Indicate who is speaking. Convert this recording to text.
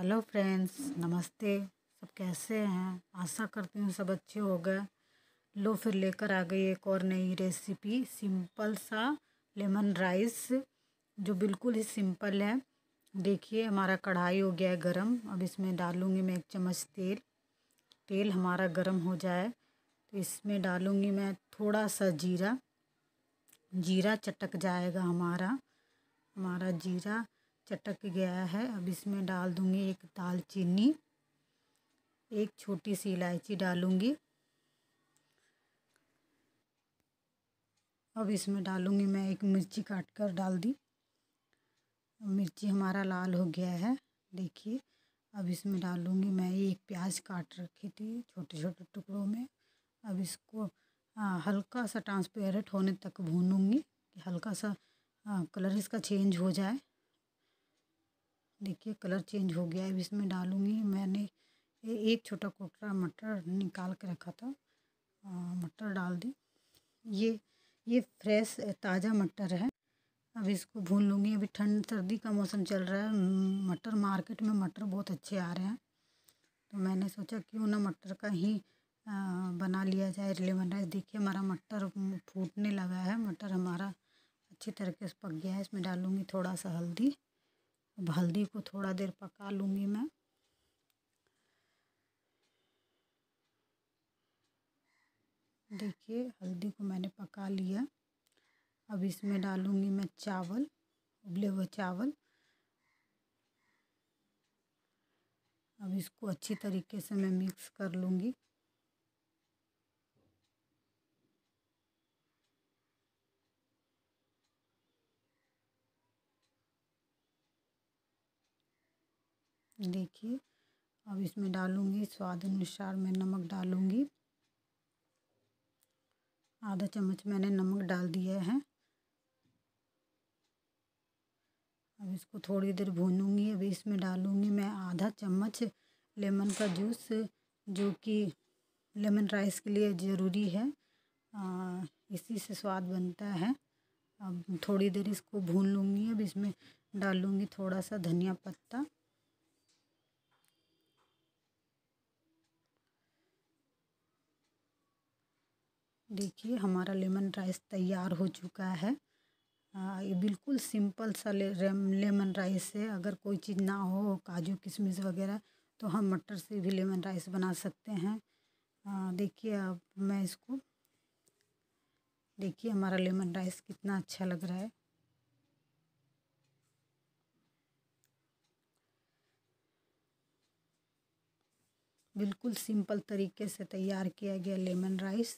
Speaker 1: Hello friends, नमस्ते। सब कैसे हैं? आशा करती हूँ सब अच्छे हो गए। लो फिर लेकर आ गई एक और नई रेसिपी सिंपल सा लेमन राइस जो बिल्कुल ही सिंपल है। देखिए, हमारा कढ़ाई हो गया है गरम। अब इसमें डालूँगी मैं एक चम्मच तेल। तेल हमारा गरम हो जाए। तो इसमें डालूँगी मैं थोड़ा सा जीरा। जीरा चटक जाएगा हमारा। हमारा जीरा चटक गया है। अब इसमें डाल दूँगी एक दालचीनी एक छोटी सी इलायची डालूँगी। अब इसमें डालूँगी मैं एक मिर्ची काट कर डाल दी। मिर्ची हमारा लाल हो गया है देखिए। अब इसमें डालूँगी मैं एक प्याज काट रखी थी छोटे छोटे टुकड़ों में। अब इसको आ, हल्का सा ट्रांसपेरेंट होने तक भूनूँगी हल्का सा आ, कलर इसका चेंज हो जाए। देखिए कलर चेंज हो गया है इसमें डालूँगी। मैंने एक छोटा कोटरा मटर निकाल के रखा था। मटर डाल दी। ये ये फ्रेश ताज़ा मटर है। अब इसको भून लूँगी। अभी ठंड सर्दी का मौसम चल रहा है। मटर मार्केट में मटर बहुत अच्छे आ रहे हैं। तो मैंने सोचा क्यों ना मटर का ही आ, बना लिया जाए लेमन राइस। देखिए हमारा मटर फूटने लगा है। मटर हमारा अच्छी तरीके से पक गया है। इसमें डालूँगी थोड़ा सा हल्दी। अब हल्दी को थोड़ा देर पका लूँगी मैं। देखिए, हल्दी को मैंने पका लिया। अब इसमें डालूँगी मैं चावल, उबले हुए चावल। अब इसको अच्छी तरीके से मैं मिक्स कर लूँगी। देखिए अब इसमें डालूँगी स्वाद अनुसार मैं नमक डालूँगी। आधा चम्मच मैंने नमक डाल दिया है। अब इसको थोड़ी देर भूनूँगी। अब इसमें डालूँगी मैं आधा चम्मच लेमन का जूस जो कि लेमन राइस के लिए ज़रूरी है। आ, इसी से स्वाद बनता है। अब थोड़ी देर इसको भून लूँगी। अब इसमें डालूँगी थोड़ा सा धनिया पत्ता। देखिए हमारा लेमन राइस तैयार हो चुका है। ये बिल्कुल सिंपल सा ले, लेमन राइस है। अगर कोई चीज़ ना हो काजू किशमिश वगैरह तो हम मटर से भी लेमन राइस बना सकते हैं। देखिए अब मैं इसको देखिए हमारा लेमन राइस कितना अच्छा लग रहा है। बिल्कुल सिंपल तरीके से तैयार किया गया लेमन राइस।